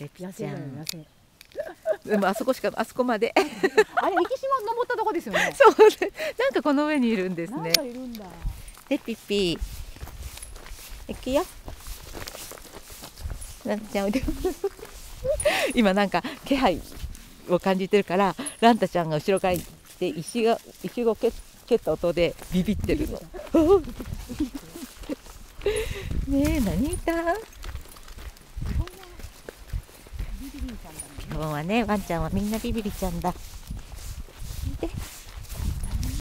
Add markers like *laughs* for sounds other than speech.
レピちゃんでもあそこしかあそこまで。あれ生島登ったとこですよね。*laughs* そうねなんかこの上にいるんですなんいるんだ。レピピ行くよ。ランちゃん *laughs* 今なんか気配を感じてるからランタちゃんが後ろから来て石が石を蹴蹴った音でビビってる。の *laughs* ねえ何いた？今日はねワンちゃんはみんなビビリちゃんだ。